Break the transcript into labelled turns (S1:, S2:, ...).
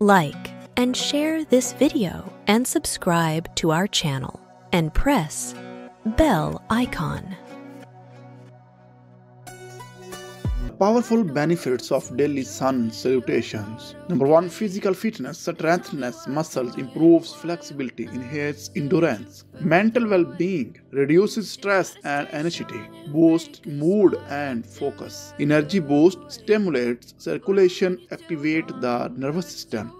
S1: like, and share this video and subscribe to our channel and press bell icon.
S2: Powerful benefits of daily sun salutations. Number one, physical fitness, strengthens muscles, improves flexibility, enhances endurance. Mental well-being, reduces stress and anxiety, boosts mood and focus. Energy boost, stimulates circulation, activate the nervous system.